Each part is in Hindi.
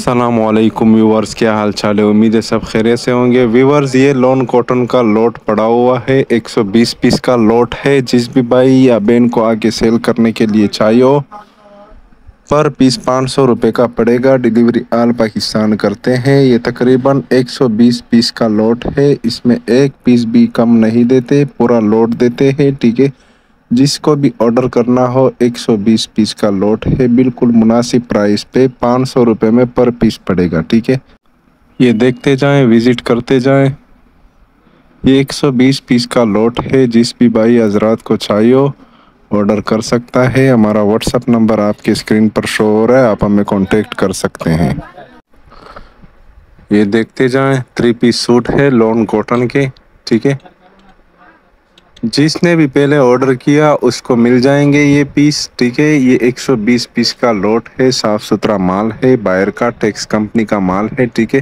असलकुम व्यूवर्स क्या हाल चाल है? उम्मीद है सब खैरियत से होंगे। व्यूवर्स ये लॉन कॉटन का लोट पड़ा हुआ है। 120 पीस का लोट है। जिस भी भाई या बहन को आगे सेल करने के लिए चाहिए हो, पर पीस पाँच सौ रुपये का पड़ेगा। डिलीवरी आल पाकिस्तान करते हैं। ये तकरीबन 120 पीस का लोट है। इसमें एक पीस भी कम नहीं देते, पूरा लोट देते हैं, ठीक है? जिसको भी ऑर्डर करना हो 120 पीस का लोट है, बिल्कुल मुनासिब प्राइस पे पाँच सौ रुपये में पर पीस पड़ेगा, ठीक है? ये देखते जाएँ विज़िट करते जाएँ। ये 120 पीस का लोट है, जिस भी भाई हजरात को चाहिए ऑर्डर कर सकता है। हमारा व्हाट्सअप नंबर आपके स्क्रीन पर शो हो रहा है, आप हमें कांटेक्ट कर सकते हैं। ये देखते जाएँ थ्री पीस सूट है लॉन कॉटन के, ठीक है? जिसने भी पहले ऑर्डर किया, उसको मिल जाएँगे ये पीस ठीक है? ये 120 पीस का लोट है साफ़ सुथरा माल है बायर का टैक्स कंपनी का माल है, ठीक है?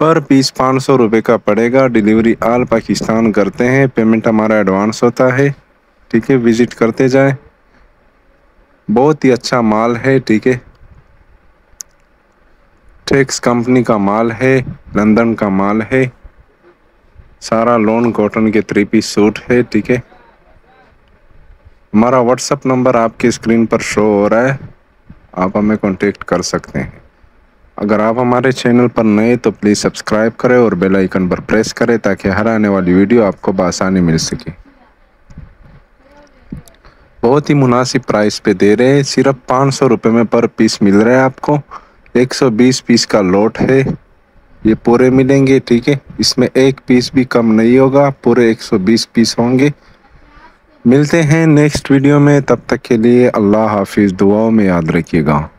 पर पीस पाँच सौ रुपये का पड़ेगा डिलीवरी आल पाकिस्तान करते हैं पेमेंट हमारा एडवांस होता है, ठीक है? विज़िट करते जाएँ। बहुत ही अच्छा माल है, ठीक है? टैक्स कंपनी का माल है लंदन का माल है सारा लोन कॉटन के थ्री पीस सूट है, ठीक है? हमारा व्हाट्सअप नंबर आपके स्क्रीन पर शो हो रहा है। आप हमें कांटेक्ट कर सकते हैं। अगर आप हमारे चैनल पर नए तो प्लीज़ सब्सक्राइब करें और बेल आइकन पर प्रेस करें ताकि हर आने वाली वीडियो आपको बसानी मिल सके। बहुत ही मुनासिब प्राइस पे दे रहे हैं। सिर्फ़ पाँच सौ रुपये में पर पीस मिल रहा है आपको। 120 पीस का लोट है। ये पूरे मिलेंगे, ठीक है? इसमें एक पीस भी कम नहीं होगा, पूरे 120 पीस होंगे। मिलते हैं नेक्स्ट वीडियो में, तब तक के लिए अल्लाह हाफिज़, दुआओं में याद रखिएगा।